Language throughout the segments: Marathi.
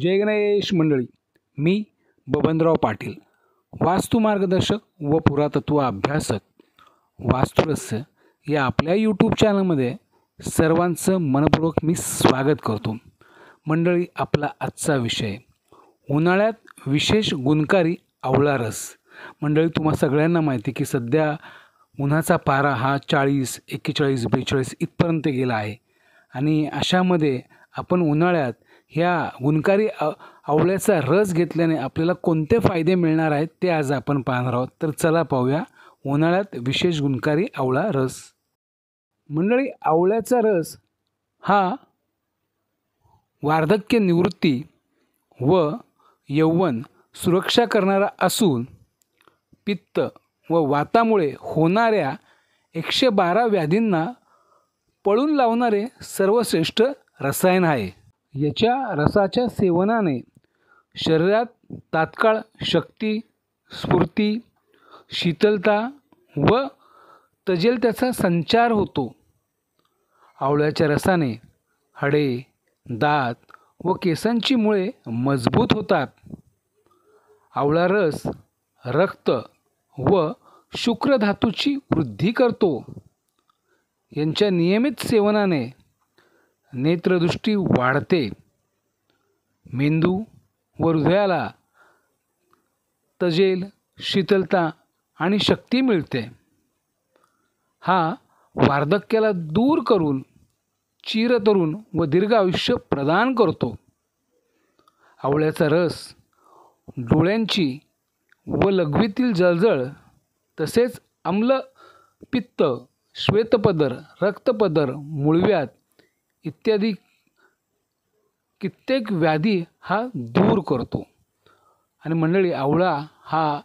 जय गणेश मंडळी मी बबनराव पाटील. वास्तू मार्गदर्शक व पुरातत्व अभ्यासक. वास्तुरस्य या आपल्या यूट्यूब चॅनलमध्ये सर्वांचं मनपूर्वक मी स्वागत करतो. मंडळी आपला आजचा विषय उन्हाळ्यात विशेष गुणकारी आवळा रस. मंडळी तुम्हा सगळ्यांना माहिती की सध्या उन्हाचा पारा हा चाळीस एक्केचाळीस बेचाळीस इथपर्यंत गेला आहे. आणि अशामध्ये आपण उन्हाळ्यात ह्या गुणकारी आवळ्याचा रस घेतल्याने आपल्याला कोणते फायदे मिळणार आहेत ते आज आपण पाहणार आहोत. तर चला पाहूया. उन्हाळ्यात विशेष गुणकारी आवळा रस. मंडळी आवळ्याचा रस हा वार्धक्य निवृत्ती व यौवन सुरक्षा करणारा असून पित्त व वातामुळे होणाऱ्या एकशे बारा व्याधींना पळून लावणारे सर्वश्रेष्ठ रसायन आहे. याच्या रसाच्या सेवनाने शरीरात तात्काळ शक्ती स्फूर्ती शीतलता व तजेल त्याचा संचार होतो. आवळ्याच्या रसाने हाडे दात व केसांची मुळे मजबूत होतात. आवळा रस रक्त व शुक्रधातूची वृद्धी करतो. यांच्या नियमित सेवनाने नेत्रदृष्टी वाढते. मेंदू व हृदयाला तजेल शीतलता आणि शक्ती मिळते. हा वार्धक्याला दूर करून चिरतरुण व दीर्घ आयुष्य प्रदान करतो. आवळ्याचा रस डोळ्यांची व लघवीतील जळजळ तसेच आम्ल पित्त श्वेतपदर रक्तपदर मुळव्यात इत्यादी कित्येक व्याधी हा दूर करतो. आणि मंडळी आवळा हा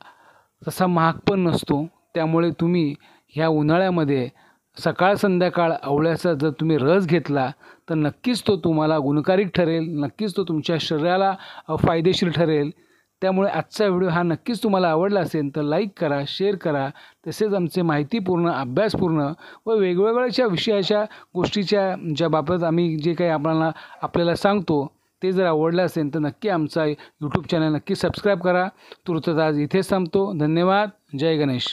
तसा महाग पण नसतो. त्यामुळे तुम्ही ह्या उन्हाळ्यामध्ये सकाळ संध्याकाळ आवळ्याचा जर तुम्ही रस घेतला तर नक्कीच तो तुम्हाला गुणकारिक ठरेल. नक्कीच तो तुमच्या शरीराला फायदेशीर ठरेल. त्यामुळे आजचा व्हिडिओ हा नक्कीच तुम्हाला आवडला असेल तर लाईक करा शेअर करा तसेच आमचे माहितीपूर्ण अभ्यासपूर्ण व वेगवेगळ्याच्या विषयाच्या गोष्टीच्या ज्या बाबत आम्ही जे काही आपल्याला आपल्याला सांगतो ते जर आवडलं असेल तर नक्की आमचा यूट्यूब चॅनल नक्की सबस्क्राईब करा. तुर्तच आज इथेच थांबतो. धन्यवाद. जय गणेश.